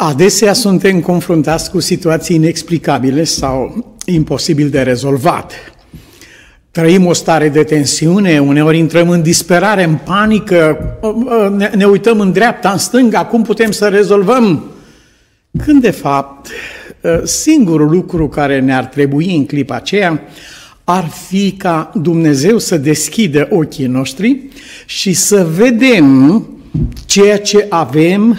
Adesea suntem confruntați cu situații inexplicabile sau imposibil de rezolvat. Trăim o stare de tensiune, uneori intrăm în disperare, în panică, ne, ne uităm în dreapta, în stânga, cum putem să rezolvăm? Când, de fapt, singurul lucru care ne-ar trebui în clipa aceea ar fi ca Dumnezeu să deschidă ochii noștri și să vedem ceea ce avem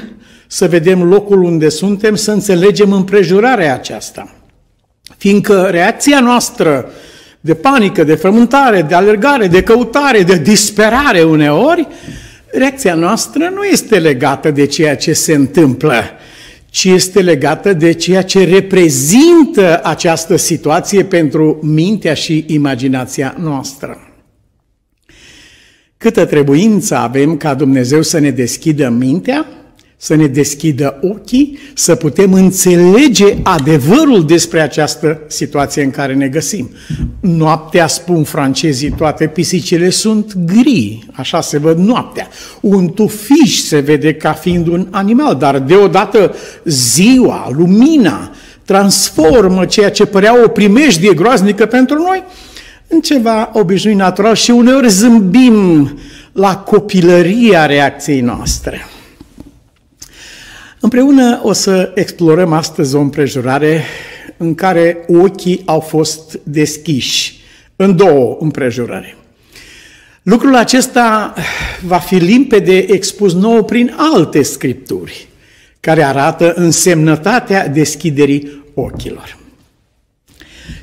să vedem locul unde suntem, să înțelegem împrejurarea aceasta. Fiindcă reacția noastră de panică, de frământare, de alergare, de căutare, de disperare uneori, reacția noastră nu este legată de ceea ce se întâmplă, ci este legată de ceea ce reprezintă această situație pentru mintea și imaginația noastră. Câtă trebuință avem ca Dumnezeu să ne deschidă mintea, să ne deschidă ochii, să putem înțelege adevărul despre această situație în care ne găsim. Noaptea, spun francezii, toate pisicile sunt gri, așa se văd noaptea. Un tufiș se vede ca fiind un animal, dar deodată ziua, lumina, transformă ceea ce părea o primejdie groaznică pentru noi în ceva obișnuit natural și uneori zâmbim la copilăria reacției noastre. Împreună o să explorăm astăzi o împrejurare în care ochii au fost deschiși în două împrejurări. Lucrul acesta va fi limpede expus nou prin alte scripturi, care arată însemnătatea deschiderii ochilor.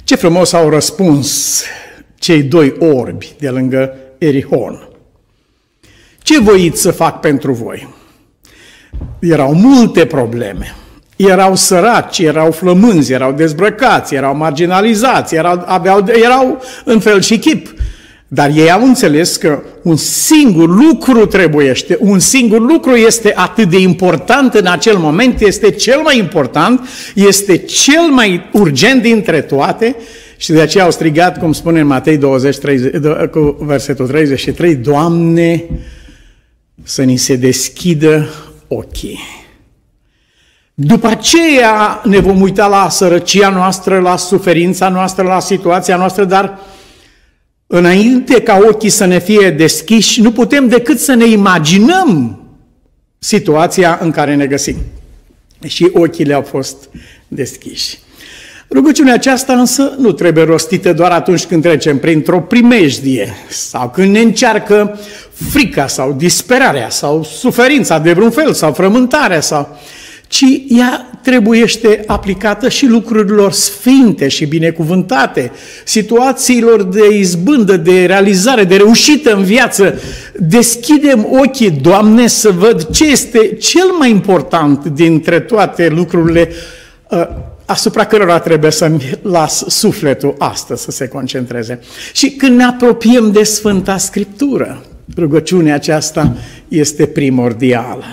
Ce frumos au răspuns cei doi orbi de lângă Erihon. Ce voiți să fac pentru voi? Erau multe probleme. Erau săraci, erau flămânzi, erau dezbrăcați, erau marginalizați, erau, aveau, erau în fel și chip. Dar ei au înțeles că un singur lucru trebuiește, un singur lucru este atât de important în acel moment, este cel mai important, este cel mai urgent dintre toate și de aceea au strigat, cum spune în Matei 20, 30, cu versetul 33, Doamne, să ni se deschidă ochii. După aceea ne vom uita la sărăcia noastră, la suferința noastră, la situația noastră, dar înainte ca ochii să ne fie deschiși, nu putem decât să ne imaginăm situația în care ne găsim. Și ochii au fost deschiși. Rugăciunea aceasta însă nu trebuie rostită doar atunci când trecem printr-o primejdie sau când ne încearcă frica sau disperarea sau suferința de vreun fel sau frământarea sau ci ea trebuiește aplicată și lucrurilor sfinte și binecuvântate, situațiilor de izbândă, de realizare, de reușită în viață. Deschidem ochii, Doamne, să văd ce este cel mai important dintre toate lucrurile uh, asupra cărora trebuie să-mi las sufletul astăzi să se concentreze. Și când ne apropiem de Sfânta Scriptură, rugăciunea aceasta este primordială.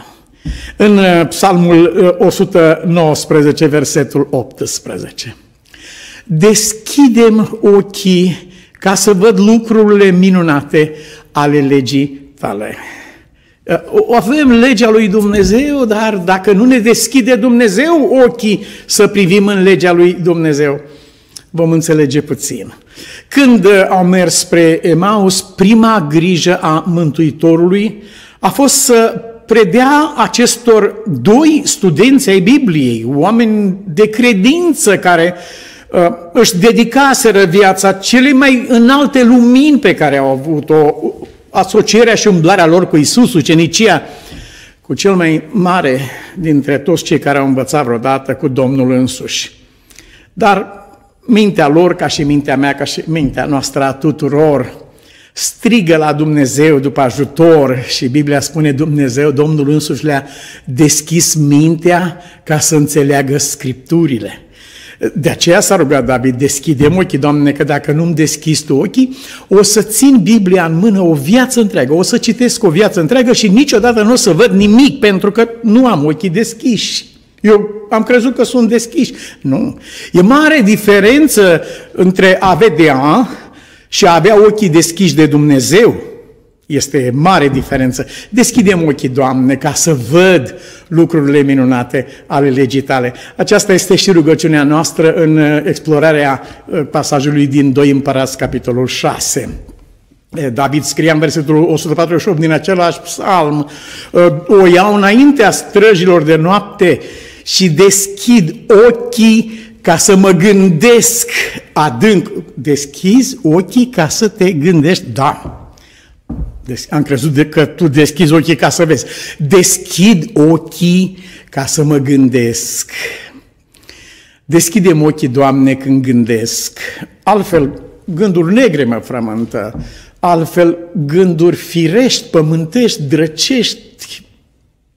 În uh, Psalmul 119, uh, versetul 18. Deschidem ochii ca să văd lucrurile minunate ale legii tale. O avem legea lui Dumnezeu, dar dacă nu ne deschide Dumnezeu ochii să privim în legea lui Dumnezeu, vom înțelege puțin. Când au mers spre Emaus, prima grijă a Mântuitorului a fost să predea acestor doi studenți ai Bibliei, oameni de credință care uh, își dedicaseră viața cele mai înalte lumini pe care au avut-o asocierea și umblarea lor cu Isus, ucenicia, cu cel mai mare dintre toți cei care au învățat vreodată cu Domnul însuși. Dar mintea lor, ca și mintea mea, ca și mintea noastră a tuturor, strigă la Dumnezeu după ajutor și Biblia spune Dumnezeu, Domnul însuși le-a deschis mintea ca să înțeleagă Scripturile. De aceea s-a rugat David, deschidem ochii, Doamne, că dacă nu-mi deschizi tu ochii, o să țin Biblia în mână o viață întreagă, o să citesc o viață întreagă și niciodată nu o să văd nimic, pentru că nu am ochii deschiși. Eu am crezut că sunt deschiși. Nu. E mare diferență între a vedea și a avea ochii deschiși de Dumnezeu. Este mare diferență. Deschidem ochii, Doamne, ca să văd lucrurile minunate ale legii tale. Aceasta este și rugăciunea noastră în uh, explorarea uh, pasajului din 2 Împărați, capitolul 6. David scria în versetul 148 din același psalm, o iau înaintea străjilor de noapte și deschid ochii ca să mă gândesc adânc. Deschizi ochii ca să te gândești? Da. Am crezut că tu deschizi ochii ca să vezi. Deschid ochii ca să mă gândesc. Deschidem ochii, Doamne, când gândesc. Altfel, gânduri negre mă frământă. Altfel, gânduri firești, pământești, drăcești,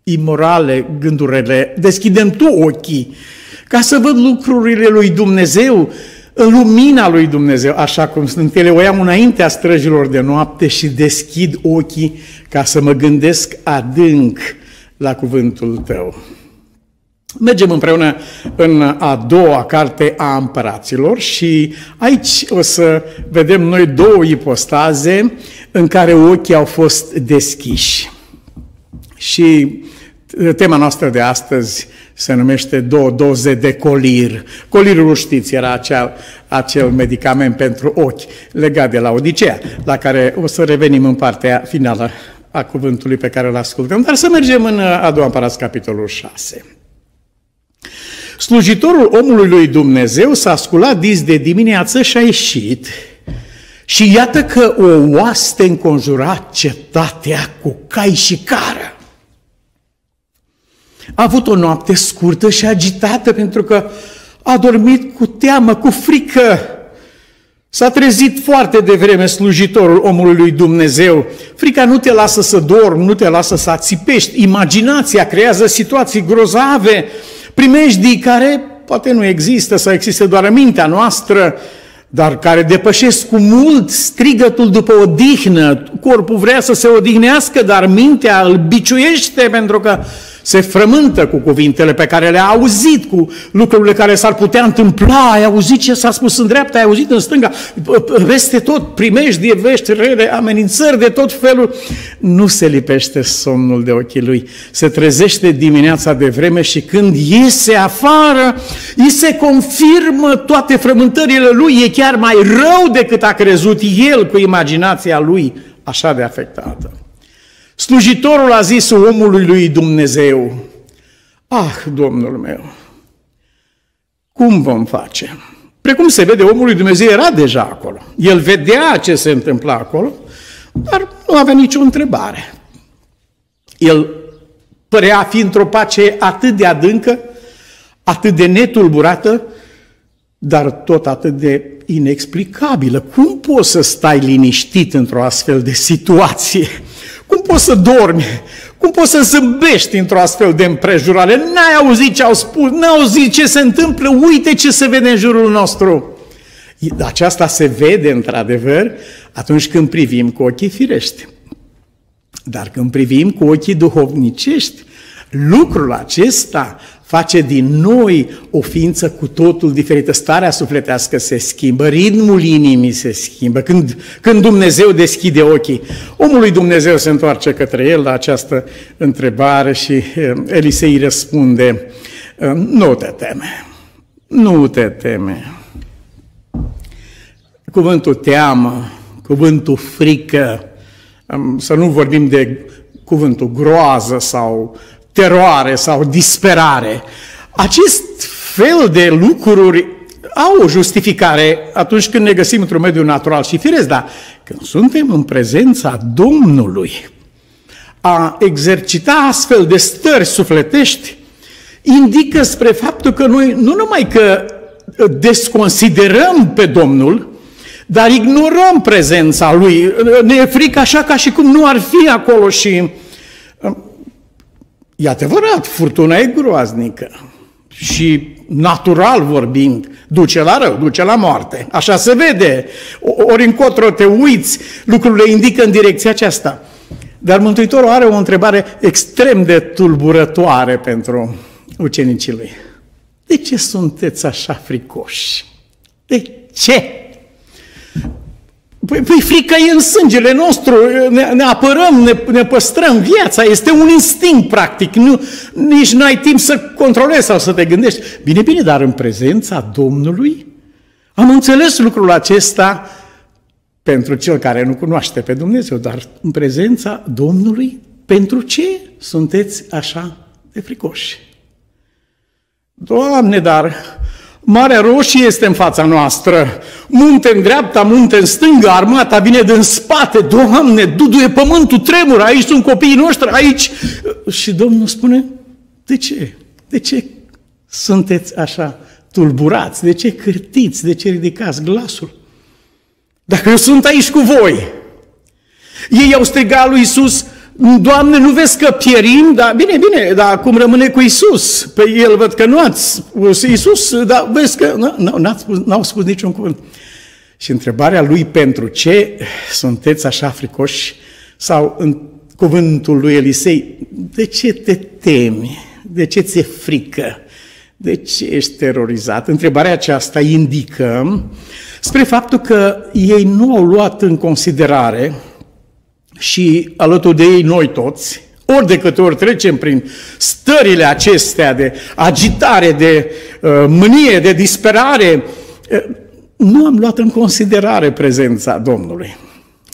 imorale, gândurile. Deschidem tu ochii ca să văd lucrurile lui Dumnezeu în lumina lui Dumnezeu, așa cum sunt ele. O iau înaintea străjilor de noapte și deschid ochii ca să mă gândesc adânc la cuvântul tău. Mergem împreună în a doua carte a împăraților și aici o să vedem noi două ipostaze în care ochii au fost deschiși. Și tema noastră de astăzi se numește două doze de colir. Colirul, știți, era acel, acel medicament pentru ochi legat de la Odiseea, la care o să revenim în partea finală a cuvântului pe care îl ascultăm, dar să mergem în a doua împărați, capitolul 6. Slujitorul omului lui Dumnezeu s-a sculat dis de dimineață și a ieșit și iată că o oaste înconjura cetatea cu cai și cară. A avut o noapte scurtă și agitată pentru că a dormit cu teamă, cu frică. S-a trezit foarte devreme slujitorul omului lui Dumnezeu. Frica nu te lasă să dormi, nu te lasă să ațipești. Imaginația creează situații grozave, primejdii care poate nu există sau există doar în mintea noastră, dar care depășesc cu mult strigătul după odihnă. Corpul vrea să se odihnească, dar mintea îl biciuiește pentru că se frământă cu cuvintele pe care le-a auzit, cu lucrurile care s-ar putea întâmpla, ai auzit ce s-a spus în dreapta, ai auzit în stânga, peste tot primești de vești rele, amenințări de tot felul. Nu se lipește somnul de ochii lui, se trezește dimineața de vreme și când iese afară, îi se confirmă toate frământările lui, e chiar mai rău decât a crezut el cu imaginația lui așa de afectată. Slujitorul a zis omului lui Dumnezeu, Ah, Domnul meu, cum vom face? Precum se vede, omul lui Dumnezeu era deja acolo. El vedea ce se întâmpla acolo, dar nu avea nicio întrebare. El părea a fi într-o pace atât de adâncă, atât de netulburată, dar tot atât de inexplicabilă. Cum poți să stai liniștit într-o astfel de situație? Cum poți să dormi? Cum poți să zâmbești într-o astfel de împrejurare? N-ai auzit ce au spus, n-ai auzit ce se întâmplă, uite ce se vede în jurul nostru. Aceasta se vede într-adevăr atunci când privim cu ochii firești. Dar când privim cu ochii duhovnicești, lucrul acesta face din noi o ființă cu totul diferită. Starea sufletească se schimbă, ritmul inimii se schimbă. Când, când Dumnezeu deschide ochii, omul lui Dumnezeu se întoarce către el la această întrebare și eh, Elisei răspunde, eh, nu te teme, nu te teme. Cuvântul teamă, cuvântul frică, să nu vorbim de cuvântul groază sau teroare sau disperare. Acest fel de lucruri au o justificare atunci când ne găsim într-un mediu natural și firesc, dar când suntem în prezența Domnului, a exercita astfel de stări sufletești indică spre faptul că noi nu numai că desconsiderăm pe Domnul, dar ignorăm prezența Lui. Ne e frică așa ca și cum nu ar fi acolo și E adevărat, furtuna e groaznică și natural vorbind, duce la rău, duce la moarte. Așa se vede. Ori încotro te uiți, lucrurile indică în direcția aceasta. Dar Mântuitorul are o întrebare extrem de tulburătoare pentru ucenicii lui. De ce sunteți așa fricoși? De ce? Păi, păi frica e în sângele nostru, ne, ne apărăm, ne, ne păstrăm viața, este un instinct practic, nu, nici nu ai timp să controlezi sau să te gândești. Bine, bine, dar în prezența Domnului am înțeles lucrul acesta pentru cel care nu cunoaște pe Dumnezeu, dar în prezența Domnului, pentru ce sunteți așa de fricoși? Doamne, dar Marea Roșie este în fața noastră, munte în dreapta, munte în stânga, armata vine din spate, Doamne, duduie pământul, tremură, aici sunt copiii noștri, aici... Și Domnul spune, de ce? De ce sunteți așa tulburați? De ce cârtiți? De ce ridicați glasul? Dacă eu sunt aici cu voi, ei au strigat lui Iisus, Doamne, nu vezi că pierim? Da, bine, bine, dar acum rămâne cu Isus. Pe el văd că nu ați spus Isus, dar vezi că nu, n-ați spus, n-au spus niciun cuvânt. Și întrebarea lui pentru ce sunteți așa fricoși sau în cuvântul lui Elisei, de ce te temi? De ce ți-e frică? De ce ești terorizat? Întrebarea aceasta indică spre faptul că ei nu au luat în considerare și alături de ei noi toți, ori de câte ori trecem prin stările acestea de agitare, de uh, mânie, de disperare, uh, nu am luat în considerare prezența Domnului.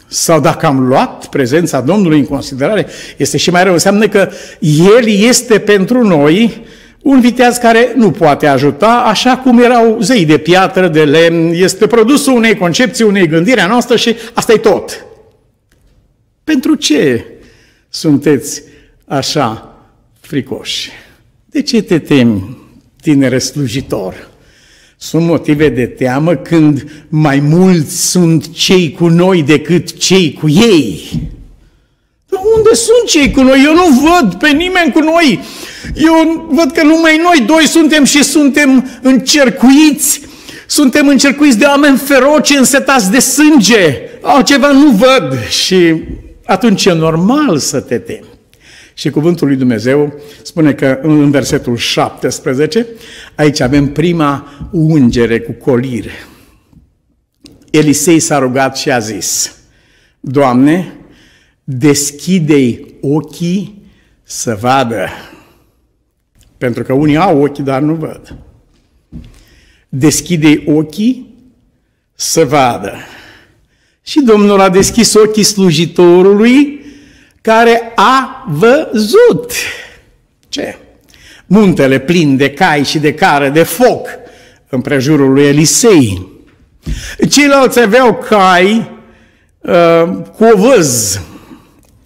Sau dacă am luat prezența Domnului în considerare, este și mai rău. Înseamnă că El este pentru noi un viteaz care nu poate ajuta, așa cum erau zei de piatră, de lemn, este produsul unei concepții, unei gândiri a noastră și asta e tot. Pentru ce sunteți așa fricoși? De ce te temi, tinere slujitor? Sunt motive de teamă când mai mulți sunt cei cu noi decât cei cu ei. Dar unde sunt cei cu noi? Eu nu văd pe nimeni cu noi. Eu văd că numai noi doi suntem și suntem încercuiți. Suntem încercuiți de oameni feroci, însetați de sânge. Altceva nu văd. Și atunci e normal să te temi. Și cuvântul lui Dumnezeu spune că în versetul 17, aici avem prima ungere cu colir. Elisei s-a rugat și a zis, Doamne, deschide-i ochii să vadă. Pentru că unii au ochii, dar nu văd. Deschide-i ochii să vadă. Și Domnul a deschis ochii slujitorului care a văzut. Ce? Muntele plin de cai și de care, de foc în prejurul lui Elisei. Ceilalți aveau cai uh, cu ovăz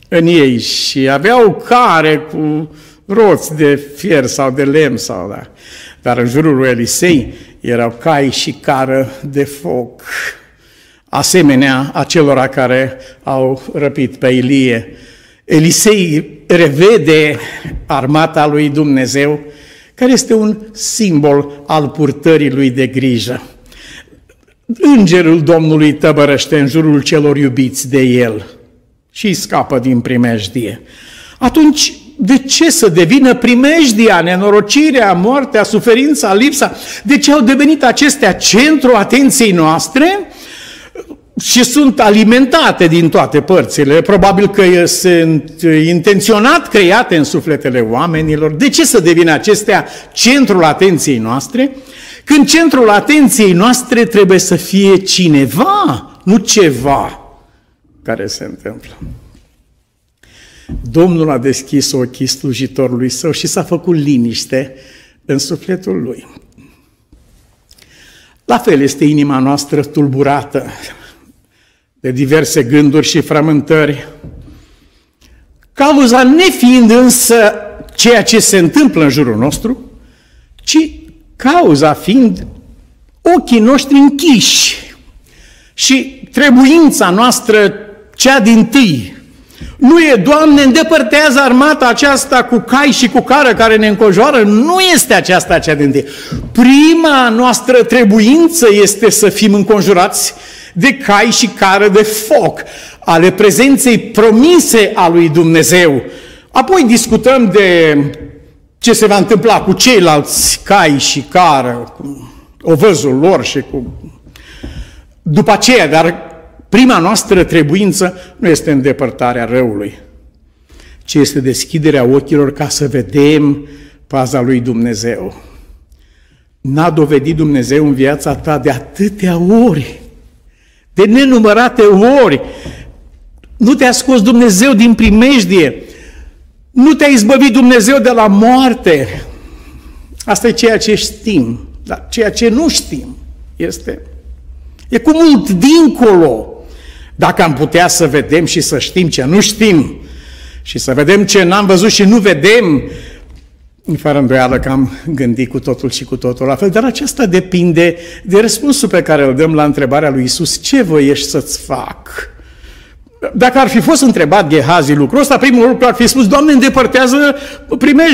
în ei și aveau care cu roți de fier sau de lemn sau da. Dar în jurul lui Elisei erau cai și cară de foc asemenea acelora care au răpit pe Ilie. Elisei revede armata lui Dumnezeu, care este un simbol al purtării lui de grijă. Îngerul Domnului tăbărăște în jurul celor iubiți de el și scapă din primejdie. Atunci, de ce să devină primejdia, nenorocirea, moartea, suferința, lipsa? De ce au devenit acestea centru atenției noastre? Și sunt alimentate din toate părțile, probabil că sunt intenționat create în sufletele oamenilor. De ce să devină acestea centrul atenției noastre? Când centrul atenției noastre trebuie să fie cineva, nu ceva care se întâmplă. Domnul a deschis ochii slujitorului său și s-a făcut liniște în sufletul lui. La fel este inima noastră tulburată de diverse gânduri și frământări, cauza nefiind însă ceea ce se întâmplă în jurul nostru, ci cauza fiind ochii noștri închiși și trebuința noastră cea din tâi. Nu e, Doamne, îndepărtează armata aceasta cu cai și cu cară care ne încojoară. Nu este aceasta cea din tâi. Prima noastră trebuință este să fim înconjurați de cai și cară de foc, ale prezenței promise a lui Dumnezeu. Apoi discutăm de ce se va întâmpla cu ceilalți cai și cară, cu ovăzul lor și cu... După aceea, dar Prima noastră trebuință nu este îndepărtarea răului, ci este deschiderea ochilor ca să vedem paza lui Dumnezeu. N-a dovedit Dumnezeu în viața ta de atâtea ori, de nenumărate ori. Nu te-a scos Dumnezeu din primejdie, nu te-a izbăvit Dumnezeu de la moarte. Asta e ceea ce știm, dar ceea ce nu știm este, e cu mult dincolo. Dacă am putea să vedem și să știm ce nu știm și să vedem ce n-am văzut și nu vedem, fără îndoială că am gândit cu totul și cu totul la fel, dar aceasta depinde de răspunsul pe care îl dăm la întrebarea lui Isus, ce voiești să-ți fac? Dacă ar fi fost întrebat Gehazi lucrul ăsta, primul lucru ar fi spus, Doamne, îndepărtează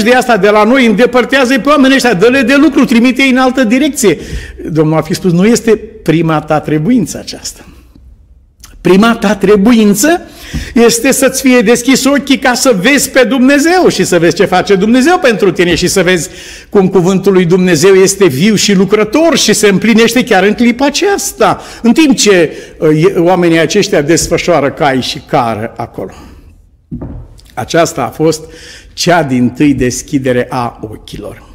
de asta de la noi, îndepărtează pe oamenii ăștia, dă-le de lucru, trimite-i în altă direcție. Domnul a fi spus, nu este prima ta trebuință aceasta. Prima ta trebuință este să-ți fie deschis ochii ca să vezi pe Dumnezeu și să vezi ce face Dumnezeu pentru tine și să vezi cum cuvântul lui Dumnezeu este viu și lucrător și se împlinește chiar în clipa aceasta, în timp ce uh, oamenii aceștia desfășoară cai și cară acolo. Aceasta a fost cea din tâi deschidere a ochilor.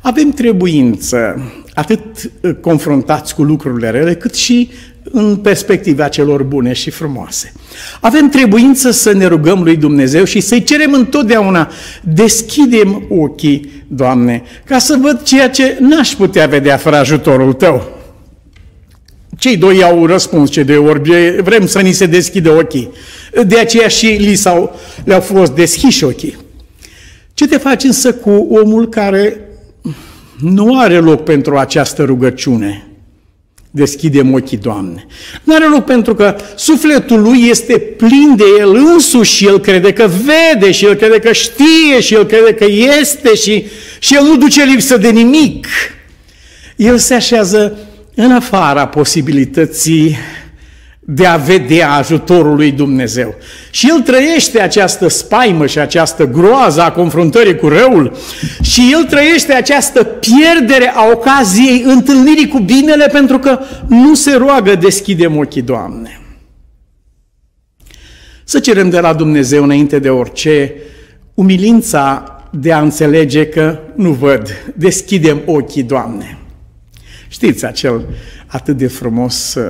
Avem trebuință, atât uh, confruntați cu lucrurile rele, cât și în perspectiva celor bune și frumoase. Avem trebuință să ne rugăm lui Dumnezeu și să-i cerem întotdeauna, deschidem ochii, Doamne, ca să văd ceea ce n-aș putea vedea fără ajutorul Tău. Cei doi au răspuns ce de ori vrem să ni se deschidă ochii. De aceea și li s-au, le-au fost deschiși ochii. Ce te faci însă cu omul care nu are loc pentru această rugăciune? deschidem ochii, Doamne. Nu are loc pentru că sufletul lui este plin de el însuși și el crede că vede și el crede că știe și el crede că este și, și el nu duce lipsă de nimic. El se așează în afara posibilității de a vedea ajutorul lui Dumnezeu. Și el trăiește această spaimă și această groază a confruntării cu răul și el trăiește această pierdere a ocaziei întâlnirii cu binele pentru că nu se roagă deschidem ochii, Doamne. Să cerem de la Dumnezeu înainte de orice umilința de a înțelege că nu văd. Deschidem ochii, Doamne. Știți acel atât de frumos uh,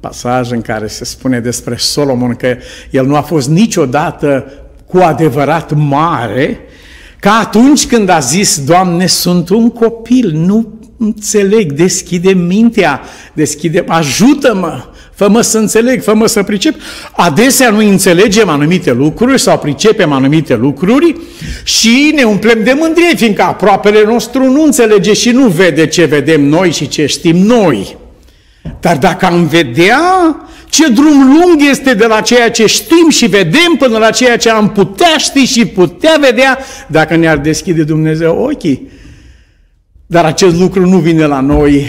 pasaj în care se spune despre Solomon că el nu a fost niciodată cu adevărat mare, ca atunci când a zis, Doamne, sunt un copil, nu înțeleg, deschide mintea, deschide, ajută-mă, fă-mă să înțeleg, fă-mă să pricep. Adesea nu înțelegem anumite lucruri sau pricepem anumite lucruri și ne umplem de mândrie, fiindcă aproapele nostru nu înțelege și nu vede ce vedem noi și ce știm noi. Dar dacă am vedea ce drum lung este de la ceea ce știm și vedem până la ceea ce am putea ști și putea vedea, dacă ne-ar deschide Dumnezeu ochii. Dar acest lucru nu vine la noi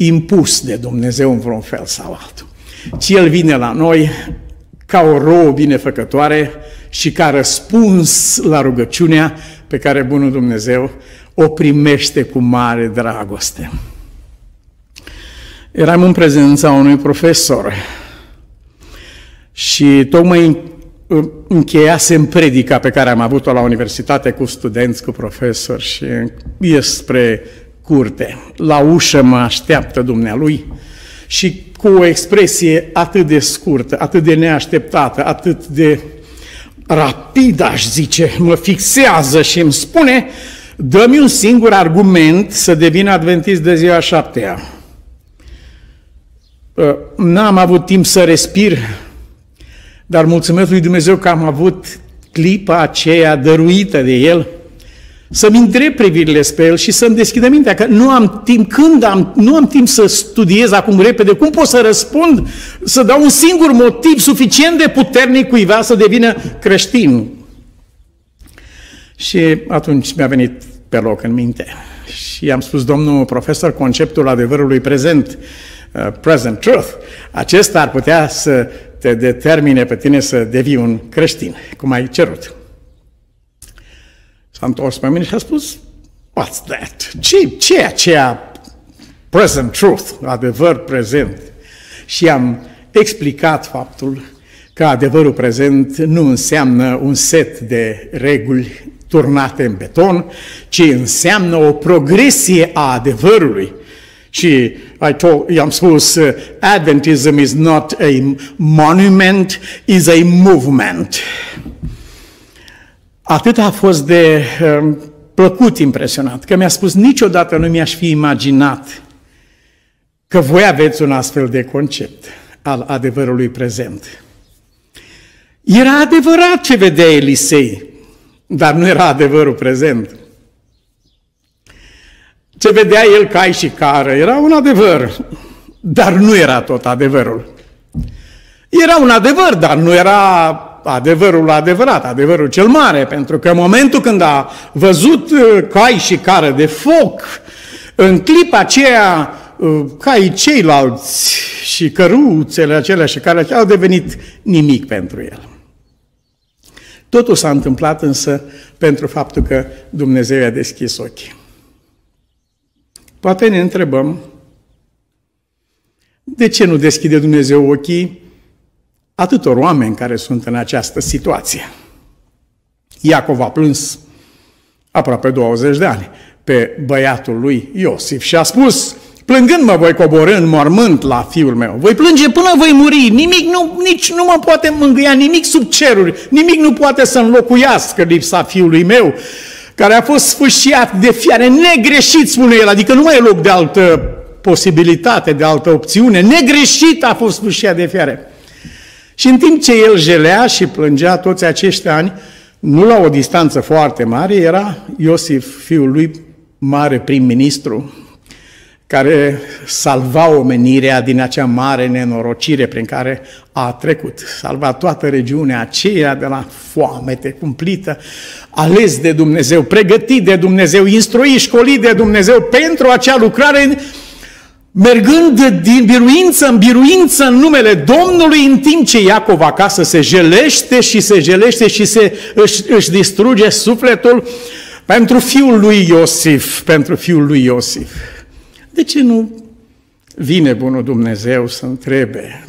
impus de Dumnezeu în vreun fel sau altul, ci El vine la noi ca o rouă binefăcătoare și ca răspuns la rugăciunea pe care Bunul Dumnezeu o primește cu mare dragoste. Eram în prezența unui profesor și tocmai încheiasem predica pe care am avut-o la universitate cu studenți, cu profesori și ies spre curte. La ușă mă așteaptă dumnealui și cu o expresie atât de scurtă, atât de neașteptată, atât de rapid, aș zice, mă fixează și îmi spune, dă-mi un singur argument să devin adventist de ziua șaptea. Uh, n-am avut timp să respir, dar mulțumesc lui Dumnezeu că am avut clipa aceea dăruită de El, să-mi îndrept privirile spre El și să-mi deschidă mintea, că nu am timp, când am, nu am timp să studiez acum repede, cum pot să răspund, să dau un singur motiv suficient de puternic cuiva să devină creștin. Și atunci mi-a venit pe loc în minte și am spus, domnul profesor, conceptul adevărului prezent Uh, present truth, acesta ar putea să te determine pe tine să devii un creștin, cum ai cerut. S-a întors pe mine și a spus, what's that? Ce, ce e aceea present truth, adevăr prezent? Și am explicat faptul că adevărul prezent nu înseamnă un set de reguli turnate în beton, ci înseamnă o progresie a adevărului. Și I told, i-am spus, Adventism is not a monument, is a movement. Atât a fost de um, plăcut impresionat, că mi-a spus niciodată nu mi-aș fi imaginat că voi aveți un astfel de concept al adevărului prezent. Era adevărat ce vedea Elisei, dar nu era adevărul prezent. Ce vedea el cai și cară era un adevăr, dar nu era tot adevărul. Era un adevăr, dar nu era adevărul adevărat, adevărul cel mare, pentru că în momentul când a văzut uh, cai și cară de foc, în clipa aceea uh, cai ceilalți și căruțele acelea și care au devenit nimic pentru el. Totul s-a întâmplat însă pentru faptul că Dumnezeu i-a deschis ochii. Poate ne întrebăm, de ce nu deschide Dumnezeu ochii atâtor oameni care sunt în această situație? Iacov a plâns aproape 20 de ani pe băiatul lui Iosif și a spus, Plângând mă voi coborâ în mormânt la fiul meu. Voi plânge până voi muri. Nimic nu, nici nu mă poate mângâia, nimic sub ceruri. Nimic nu poate să înlocuiască lipsa fiului meu, care a fost sfâșiat de fiare. Negreșit, spune el, adică nu mai e loc de altă posibilitate, de altă opțiune. Negreșit a fost sfâșiat de fiare. Și în timp ce el jelea și plângea toți acești ani, nu la o distanță foarte mare, era Iosif, fiul lui, mare prim-ministru, care salva omenirea din acea mare nenorocire prin care a trecut. Salva toată regiunea aceea de la foamete cumplită, ales de Dumnezeu, pregătit de Dumnezeu, instruit, școlit de Dumnezeu pentru acea lucrare, mergând din biruință în biruință în numele Domnului, în timp ce Iacov acasă se jelește și se jelește și se, își, își distruge sufletul pentru fiul lui Iosif, pentru fiul lui Iosif. De ce nu vine bunul Dumnezeu să întrebe,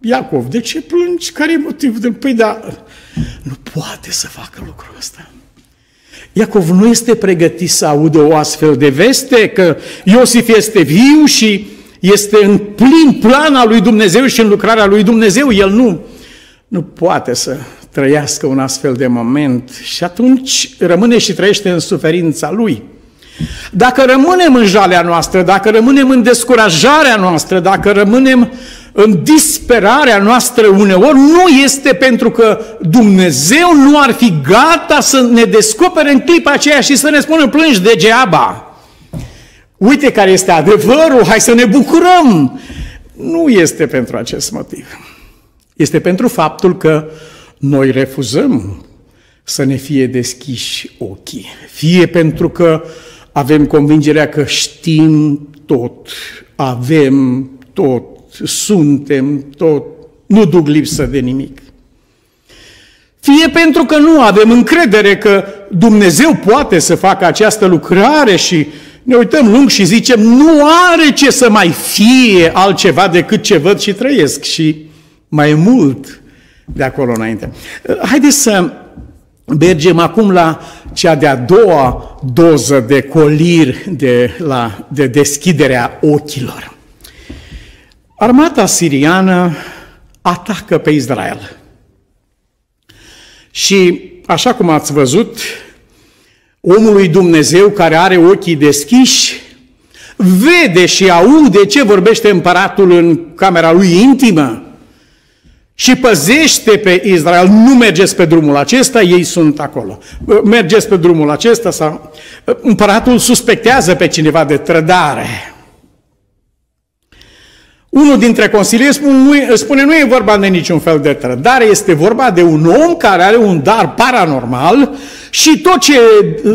Iacov, de ce plângi? Care e motivul? Păi da, nu poate să facă lucrul ăsta. Iacov nu este pregătit să audă o astfel de veste, că Iosif este viu și este în plin plan al lui Dumnezeu și în lucrarea lui Dumnezeu. El nu, nu poate să trăiască un astfel de moment și atunci rămâne și trăiește în suferința lui. Dacă rămânem în jalea noastră, dacă rămânem în descurajarea noastră, dacă rămânem în disperarea noastră uneori, nu este pentru că Dumnezeu nu ar fi gata să ne descopere în clipa aceea și să ne spună plângi degeaba. Uite care este adevărul, hai să ne bucurăm. Nu este pentru acest motiv. Este pentru faptul că noi refuzăm să ne fie deschiși ochii. Fie pentru că avem convingerea că știm tot, avem tot, suntem tot, nu duc lipsă de nimic. Fie pentru că nu avem încredere că Dumnezeu poate să facă această lucrare și ne uităm lung și zicem, nu are ce să mai fie altceva decât ce văd și trăiesc și mai mult de acolo înainte. Haideți să Mergem acum la cea de-a doua doză de colir de, la, de deschiderea ochilor. Armata siriană atacă pe Israel. Și, așa cum ați văzut, omul lui Dumnezeu care are ochii deschiși, vede și aude ce vorbește împăratul în camera lui intimă, și păzește pe Israel, nu mergeți pe drumul acesta, ei sunt acolo. Mergeți pe drumul acesta sau... Împăratul suspectează pe cineva de trădare. Unul dintre consilieri spune nu, spune, nu e vorba de niciun fel de trădare, este vorba de un om care are un dar paranormal și tot ce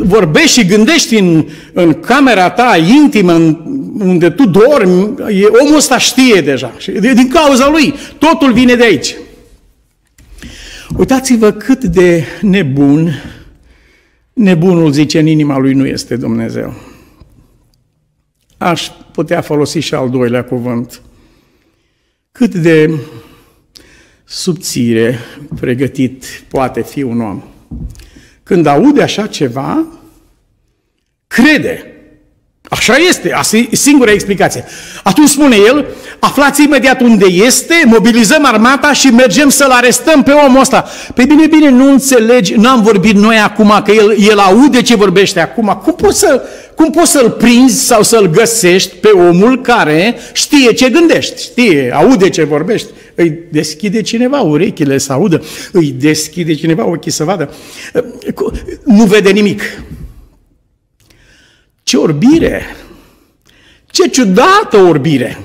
vorbești și gândești în, în camera ta intimă, în, unde tu dormi, e, omul ăsta știe deja. Și din cauza lui, totul vine de aici. Uitați-vă cât de nebun, nebunul zice în inima lui nu este Dumnezeu. Aș putea folosi și al doilea cuvânt. Cât de subțire pregătit poate fi un om. Când aude așa ceva, crede. Așa este, asta e singura explicație. Atunci spune el, aflați imediat unde este, mobilizăm armata și mergem să-l arestăm pe omul ăsta. Păi bine, bine, nu înțelegi, n-am vorbit noi acum, că el, el aude ce vorbește acum. Cum poți, să, cum poți să-l prinzi sau să-l găsești pe omul care știe ce gândești, știe, aude ce vorbești? Îi deschide cineva urechile să audă, îi deschide cineva ochii să vadă. Nu vede nimic. Ce orbire! Ce ciudată orbire!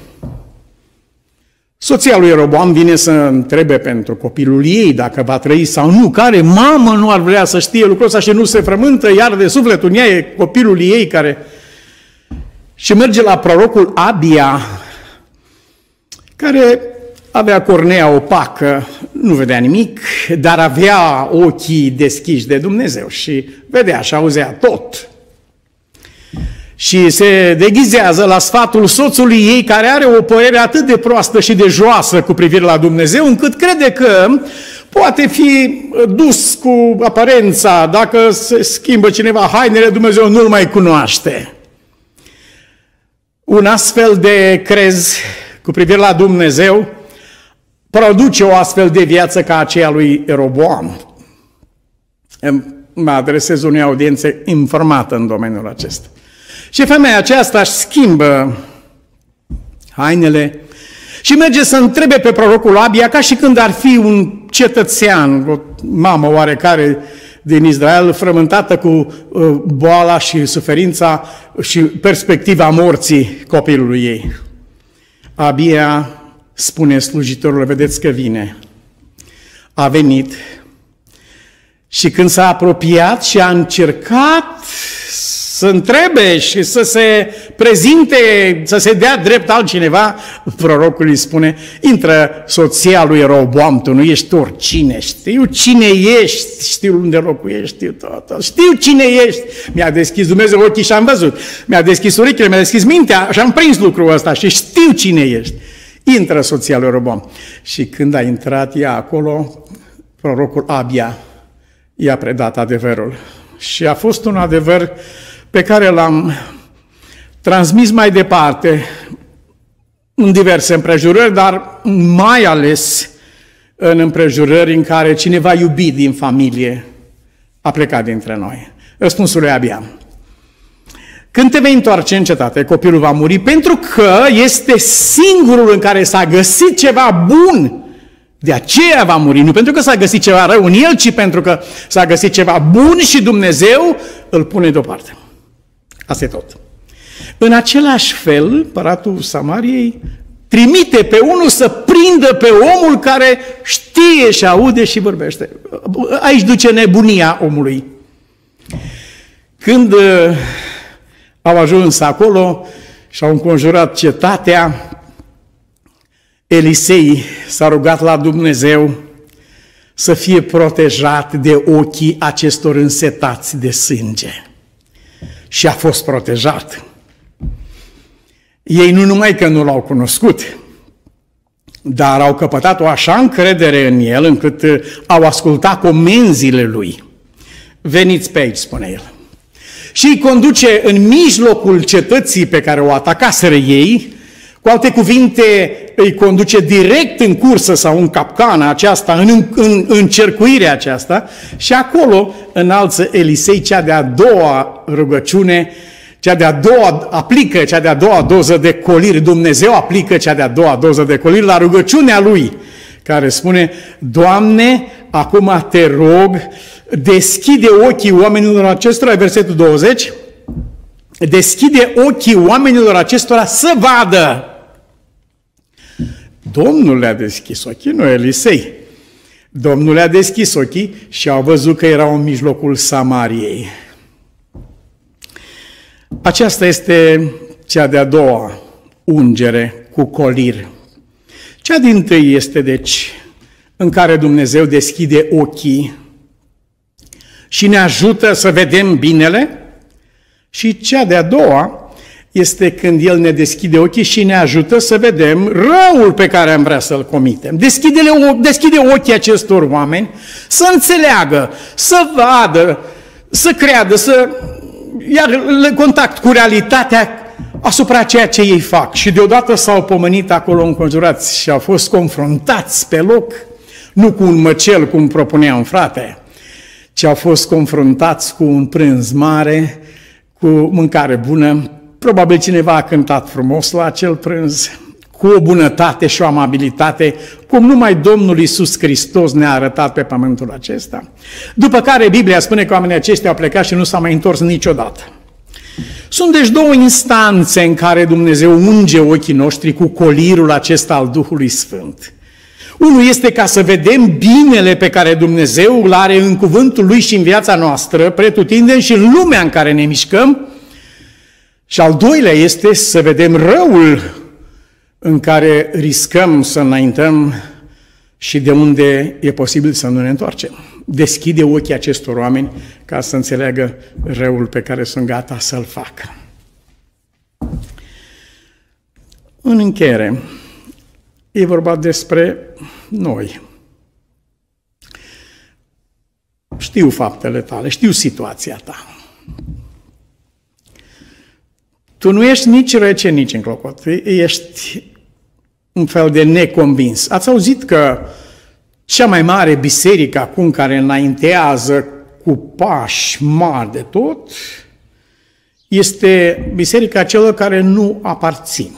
Soția lui Roboam vine să întrebe pentru copilul ei dacă va trăi sau nu. Care mamă nu ar vrea să știe lucrul ăsta și nu se frământă iar de sufletul în ea e copilul ei care... Și merge la prorocul Abia, care avea cornea opacă, nu vedea nimic, dar avea ochii deschiși de Dumnezeu și vedea și auzea tot și se deghizează la sfatul soțului ei care are o părere atât de proastă și de joasă cu privire la Dumnezeu, încât crede că poate fi dus cu aparența, dacă se schimbă cineva hainele, Dumnezeu nu-l mai cunoaște. Un astfel de crez cu privire la Dumnezeu produce o astfel de viață ca aceea lui Eroboam. Mă adresez unei audiențe informată în domeniul acesta. Și femeia aceasta își schimbă hainele și merge să întrebe pe prorocul Abia ca și când ar fi un cetățean, o mamă oarecare din Israel, frământată cu uh, boala și suferința și perspectiva morții copilului ei. Abia spune slujitorul, vedeți că vine. A venit și când s-a apropiat și a încercat să întrebe și să se prezinte, să se dea drept altcineva, prorocul îi spune, intră soția lui Roboam, tu nu ești oricine, știu cine ești, știu unde locuiești, știu tot, știu cine ești. Mi-a deschis Dumnezeu ochii și am văzut, mi-a deschis urechile, mi-a deschis mintea și am prins lucrul ăsta și știu cine ești. Intră soția lui Roboam. Și când a intrat ea acolo, prorocul Abia i-a predat adevărul. Și a fost un adevăr pe care l-am transmis mai departe în diverse împrejurări, dar mai ales în împrejurări în care cineva iubit din familie a plecat dintre noi. Răspunsul lui abia. Când te vei întoarce în cetate, copilul va muri pentru că este singurul în care s-a găsit ceva bun. De aceea va muri, nu pentru că s-a găsit ceva rău în el, ci pentru că s-a găsit ceva bun și Dumnezeu îl pune deoparte. Asta e tot. În același fel, împăratul Samariei trimite pe unul să prindă pe omul care știe și aude și vorbește. Aici duce nebunia omului. Când uh, au ajuns acolo și au înconjurat cetatea, Elisei s-a rugat la Dumnezeu să fie protejat de ochii acestor însetați de sânge și a fost protejat. Ei nu numai că nu l-au cunoscut, dar au căpătat o așa încredere în el încât uh, au ascultat comenzile lui. Veniți pe aici, spune el. Și îi conduce în mijlocul cetății pe care o atacaseră ei, cu alte cuvinte, îi conduce direct în cursă sau în capcana aceasta, în, în încercuirea aceasta și acolo înalță Elisei cea de-a doua rugăciune, cea de-a doua, aplică cea de-a doua doză de coliri, Dumnezeu aplică cea de-a doua doză de coliri la rugăciunea lui, care spune, Doamne, acum te rog, deschide ochii oamenilor acestora, versetul 20, deschide ochii oamenilor acestora să vadă Domnul le-a deschis ochii, nu Elisei. Domnul le-a deschis ochii și au văzut că erau în mijlocul Samariei. Aceasta este cea de-a doua ungere cu colir. Cea din tâi este, deci, în care Dumnezeu deschide ochii și ne ajută să vedem binele și cea de-a doua este când El ne deschide ochii și ne ajută să vedem răul pe care am vrea să-l comitem. Deschide, deschide ochii acestor oameni să înțeleagă, să vadă, să creadă, să ia contact cu realitatea asupra ceea ce ei fac. Și deodată s-au pomenit acolo înconjurați și au fost confruntați pe loc, nu cu un măcel, cum propunea un frate, ci au fost confruntați cu un prânz mare, cu mâncare bună. Probabil cineva a cântat frumos la acel prânz, cu o bunătate și o amabilitate, cum numai Domnul Isus Hristos ne-a arătat pe pământul acesta. După care Biblia spune că oamenii aceștia au plecat și nu s-au mai întors niciodată. Sunt deci două instanțe în care Dumnezeu unge ochii noștri cu colirul acesta al Duhului Sfânt. Unul este ca să vedem binele pe care Dumnezeu îl are în cuvântul Lui și în viața noastră, pretutindem și în lumea în care ne mișcăm. Și al doilea este să vedem răul în care riscăm să înaintăm și de unde e posibil să nu ne întoarcem. Deschide ochii acestor oameni ca să înțeleagă răul pe care sunt gata să-l facă. În încheiere, e vorba despre noi. Știu faptele tale, știu situația ta. Tu nu ești nici rece, nici înclocot. Ești un fel de neconvins. Ați auzit că cea mai mare biserică acum care înaintează cu pași mari de tot este biserica celor care nu aparțin.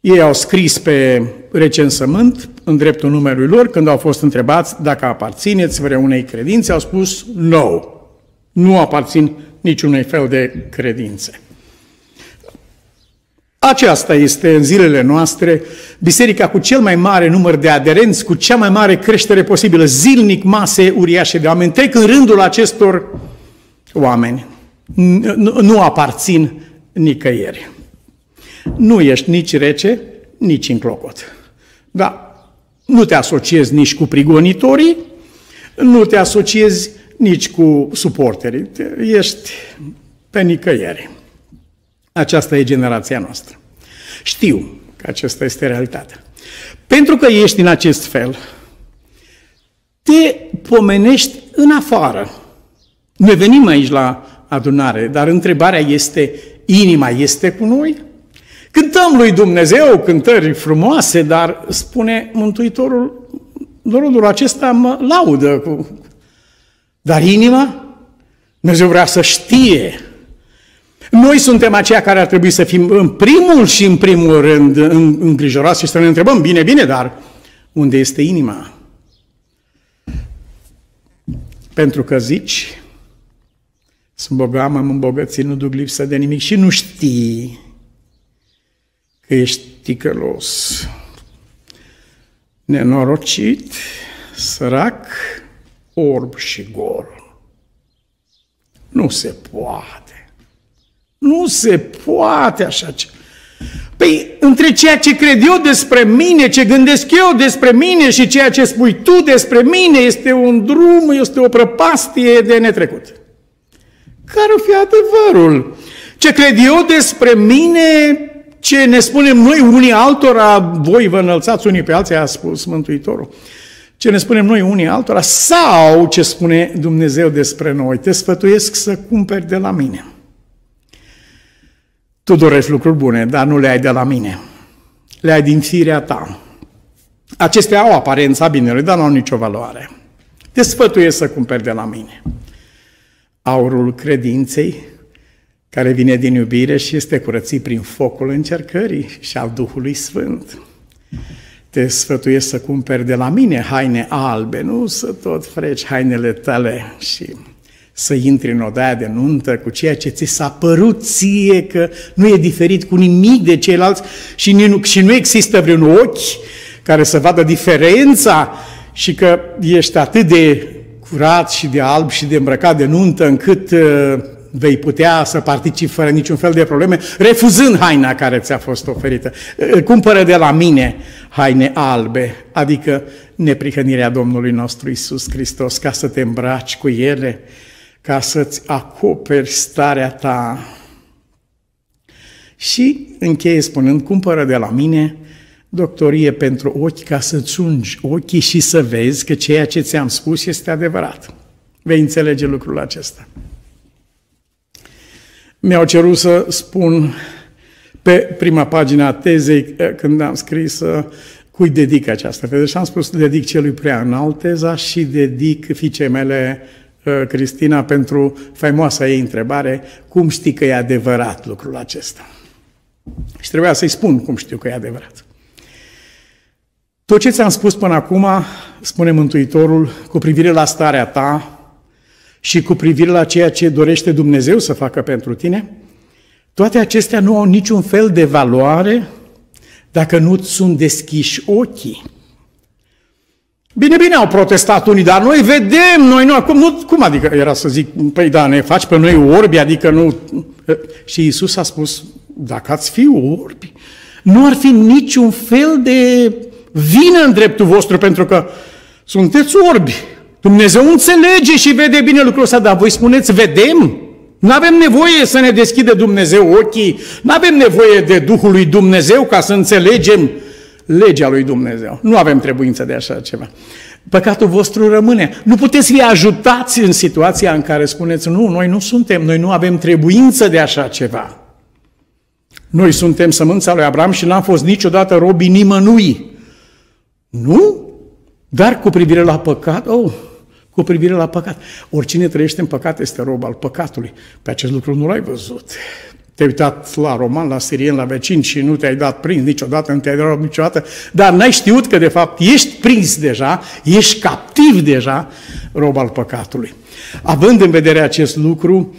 Ei au scris pe recensământ, în dreptul numerului lor, când au fost întrebați dacă aparțineți vreunei credințe, au spus no, nu aparțin niciunui fel de credințe. Aceasta este în zilele noastre biserica cu cel mai mare număr de aderenți, cu cea mai mare creștere posibilă, zilnic mase uriașe de oameni. Trec în rândul acestor oameni. Nu, nu aparțin nicăieri. Nu ești nici rece, nici în clocot. Da, nu te asociezi nici cu prigonitorii, nu te asociezi nici cu suporterii. Ești pe nicăieri. Aceasta e generația noastră. Știu că aceasta este realitatea. Pentru că ești în acest fel, te pomenești în afară. Noi venim aici la adunare, dar întrebarea este, inima este cu noi? Cântăm lui Dumnezeu cântări frumoase, dar spune Mântuitorul, rodul acesta mă laudă. Cu... Dar inima? Dumnezeu vrea să știe noi suntem aceia care ar trebui să fim în primul și în primul rând îngrijorați și să ne întrebăm, bine, bine, dar unde este inima? Pentru că zici, sunt bogat, m-am îmbogățit, nu duc lipsă de nimic și nu știi că ești ticălos, nenorocit, sărac, orb și gol. Nu se poate. Nu se poate așa ceva. Păi, între ceea ce cred eu despre mine, ce gândesc eu despre mine și ceea ce spui tu despre mine, este un drum, este o prăpastie de netrecut. Care o fi adevărul? Ce cred eu despre mine, ce ne spunem noi unii altora, voi vă înălțați unii pe alții, a spus Mântuitorul, ce ne spunem noi unii altora, sau ce spune Dumnezeu despre noi, te sfătuiesc să cumperi de la mine. Tu dorești lucruri bune, dar nu le ai de la mine. Le ai din firea ta. Acestea au aparența binelui, dar nu au nicio valoare. Te sfătuiesc să cumperi de la mine. Aurul credinței, care vine din iubire și este curățit prin focul încercării și al Duhului Sfânt. Te sfătuiesc să cumperi de la mine haine albe, nu să tot freci hainele tale și să intri în odaia de nuntă cu ceea ce ți s-a părut ție că nu e diferit cu nimic de ceilalți și nu, și nu există vreun ochi care să vadă diferența și că ești atât de curat și de alb și de îmbrăcat de nuntă încât uh, vei putea să participi fără niciun fel de probleme, refuzând haina care ți-a fost oferită. Uh, cumpără de la mine haine albe, adică neprihănirea Domnului nostru Isus Hristos, ca să te îmbraci cu ele ca să-ți acoperi starea ta Și încheie spunând, cumpără de la mine doctorie pentru ochi ca să-ți ungi ochii și să vezi că ceea ce ți-am spus este adevărat. Vei înțelege lucrul acesta. Mi-au cerut să spun pe prima pagina a tezei, când am scris cui dedic această teză și am spus dedic celui prea înalt teza și dedic fiicei mele Cristina pentru faimoasa ei întrebare, cum știi că e adevărat lucrul acesta? Și trebuia să-i spun cum știu că e adevărat. Tot ce ți-am spus până acum, spune Mântuitorul, cu privire la starea ta și cu privire la ceea ce dorește Dumnezeu să facă pentru tine, toate acestea nu au niciun fel de valoare dacă nu sunt deschiși ochii. Bine, bine, au protestat unii, dar noi vedem, noi nu, acum, nu, cum adică era să zic, păi da, ne faci pe noi orbi, adică nu... Și Isus a spus, dacă ați fi orbi, nu ar fi niciun fel de vină în dreptul vostru, pentru că sunteți orbi. Dumnezeu înțelege și vede bine lucrul ăsta, dar voi spuneți, vedem? Nu avem nevoie să ne deschide Dumnezeu ochii, nu avem nevoie de Duhul lui Dumnezeu ca să înțelegem legea lui Dumnezeu. Nu avem trebuință de așa ceva. Păcatul vostru rămâne. Nu puteți fi ajutați în situația în care spuneți, nu, noi nu suntem, noi nu avem trebuință de așa ceva. Noi suntem sămânța lui Abraham și n-am fost niciodată robii nimănui. Nu? Dar cu privire la păcat, oh, cu privire la păcat. Oricine trăiește în păcat este rob al păcatului. Pe acest lucru nu l-ai văzut. Te-ai uitat la roman, la sirien, la vecin și nu te-ai dat prins niciodată, nu te-ai dat niciodată, dar n-ai știut că de fapt ești prins deja, ești captiv deja, rob al păcatului. Având în vedere acest lucru,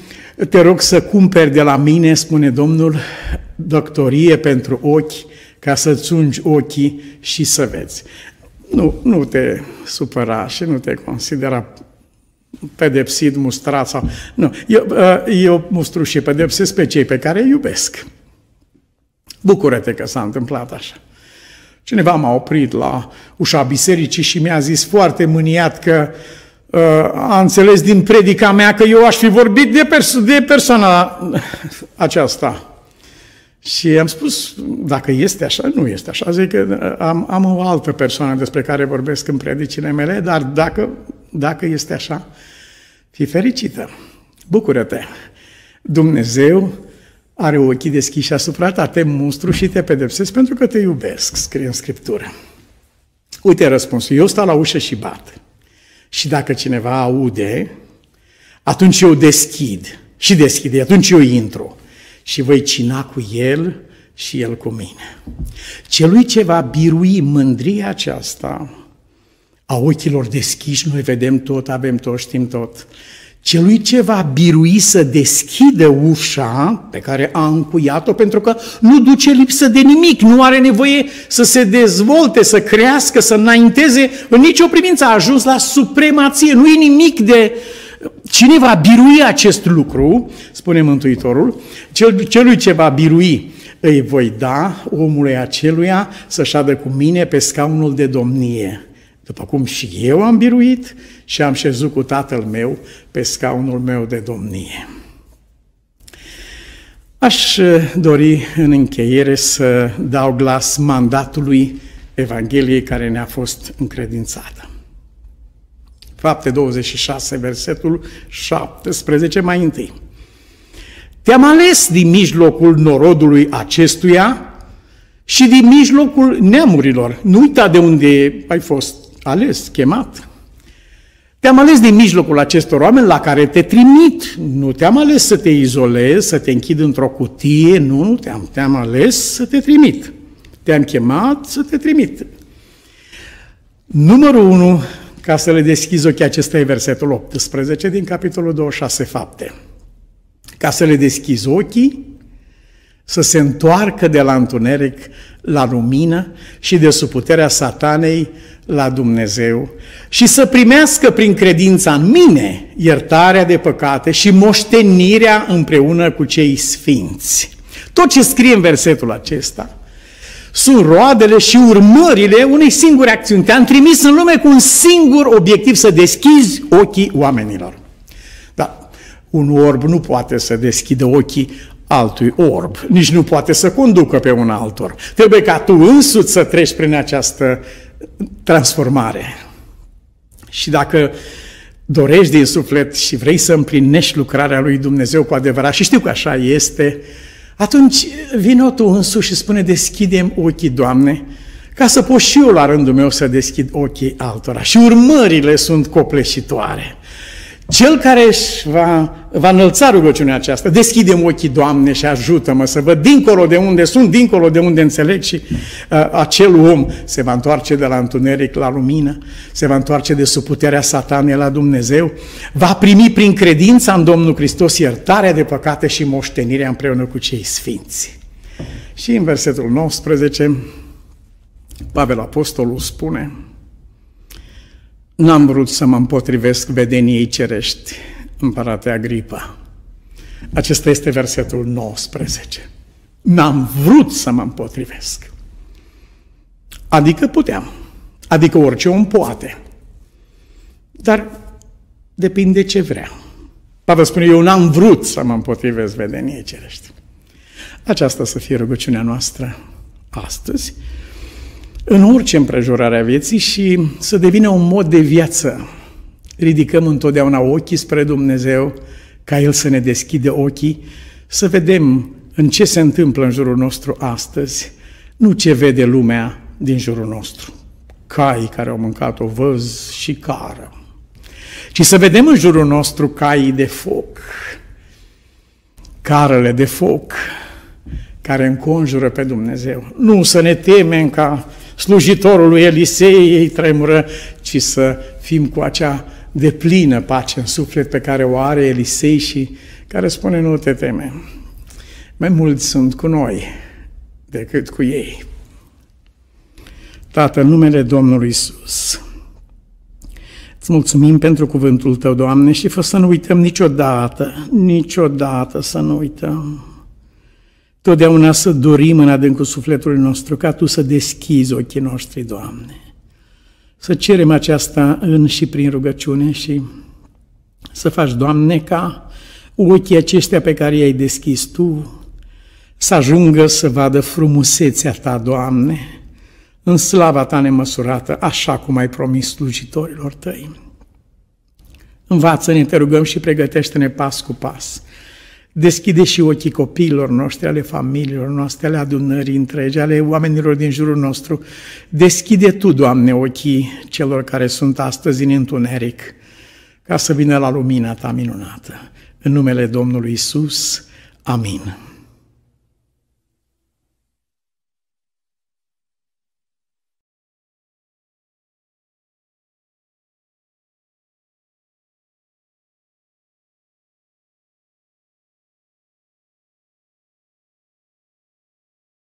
te rog să cumperi de la mine, spune Domnul, doctorie pentru ochi, ca să-ți țungi ochii și să vezi. Nu, nu te supăra și nu te considera pedepsit, mustrat sau... Nu, eu, uh, eu mustru și pedepsesc pe cei pe care îi iubesc. Bucură-te că s-a întâmplat așa. Cineva m-a oprit la ușa bisericii și mi-a zis foarte mâniat că uh, a înțeles din predica mea că eu aș fi vorbit de, pers- de persoana aceasta. Și am spus, dacă este așa, nu este așa. Zic că am, am o altă persoană despre care vorbesc în predicile mele, dar dacă, dacă este așa, fi fericită. Bucură-te! Dumnezeu are ochii deschiși asupra ta, te mustru și te pedepsesc pentru că te iubesc, scrie în Scriptură. Uite răspunsul, eu stau la ușă și bat. Și dacă cineva aude, atunci eu deschid. Și deschide, atunci eu intru și voi cina cu el și el cu mine. Celui ce va birui mândria aceasta a ochilor deschiși, noi vedem tot, avem tot, știm tot. Celui ce va birui să deschidă ușa pe care a încuiat-o, pentru că nu duce lipsă de nimic, nu are nevoie să se dezvolte, să crească, să înainteze, în nicio privință a ajuns la supremație, nu e nimic de, uh, Cine va birui acest lucru, spune Mântuitorul, cel, celui ce va birui îi voi da omului aceluia să șadă cu mine pe scaunul de domnie, după cum și eu am biruit și am șezut cu tatăl meu pe scaunul meu de domnie. Aș dori în încheiere să dau glas mandatului Evangheliei care ne-a fost încredințată. Fapte 26, versetul 17 mai întâi. Te-am ales din mijlocul norodului acestuia și din mijlocul neamurilor. Nu uita de unde ai fost ales, chemat. Te-am ales din mijlocul acestor oameni la care te trimit. Nu te-am ales să te izolezi, să te închid într-o cutie, nu, nu te-am, te-am ales să te trimit. Te-am chemat să te trimit. Numărul 1, ca să le deschizi ochii, acesta e versetul 18 din capitolul 26 Fapte. Ca să le deschizi ochii, să se întoarcă de la întuneric la lumină și de sub puterea satanei la Dumnezeu și să primească prin credința în mine iertarea de păcate și moștenirea împreună cu cei sfinți. Tot ce scrie în versetul acesta sunt roadele și urmările unei singure acțiuni. Te-am trimis în lume cu un singur obiectiv, să deschizi ochii oamenilor. Da, un orb nu poate să deschidă ochii altui orb, nici nu poate să conducă pe un alt orb. Trebuie ca tu însuți să treci prin această transformare. Și dacă dorești din suflet și vrei să împlinești lucrarea lui Dumnezeu cu adevărat, și știu că așa este, atunci vino tu însuși și spune, deschidem ochii, Doamne, ca să pot și eu la rândul meu să deschid ochii altora. Și urmările sunt copleșitoare. Cel care își va, va înălța rugăciunea aceasta, deschidem ochii, Doamne, și ajută-mă să văd dincolo de unde sunt, dincolo de unde înțeleg și uh, acel om se va întoarce de la întuneric la lumină, se va întoarce de sub puterea satanei la Dumnezeu, va primi prin credința în Domnul Hristos iertarea de păcate și moștenirea împreună cu cei sfinți. Și în versetul 19, Pavel Apostolul spune, N-am vrut să mă împotrivesc vedeniei cerești, împărate Agripa. Acesta este versetul 19. N-am vrut să mă împotrivesc. Adică puteam. Adică orice om poate. Dar depinde ce vrea. Pavel spune, eu n-am vrut să mă împotrivesc vedeniei cerești. Aceasta să fie rugăciunea noastră astăzi în orice împrejurare a vieții și să devină un mod de viață. Ridicăm întotdeauna ochii spre Dumnezeu, ca El să ne deschide ochii, să vedem în ce se întâmplă în jurul nostru astăzi, nu ce vede lumea din jurul nostru. Cai care au mâncat o văz și cară. Ci să vedem în jurul nostru caii de foc, carele de foc, care înconjură pe Dumnezeu. Nu să ne temem ca slujitorul lui Elisei ei tremură, ci să fim cu acea deplină pace în suflet pe care o are Elisei și care spune nu te teme. Mai mulți sunt cu noi decât cu ei. Tată, în numele Domnului Isus, îți mulțumim pentru cuvântul Tău, Doamne, și fă să nu uităm niciodată, niciodată să nu uităm Totdeauna să dorim în adâncul sufletului nostru ca Tu să deschizi ochii noștri, Doamne. Să cerem aceasta în și prin rugăciune și să faci, Doamne, ca ochii aceștia pe care i-ai deschis Tu să ajungă să vadă frumusețea Ta, Doamne, în slava Ta nemăsurată, așa cum ai promis slujitorilor Tăi. Învață-ne, te rugăm și pregătește-ne pas cu pas Deschide și ochii copiilor noștri, ale familiilor noastre, ale adunării întregi, ale oamenilor din jurul nostru. Deschide Tu, Doamne, ochii celor care sunt astăzi în întuneric, ca să vină la lumina Ta minunată. În numele Domnului Isus, amin.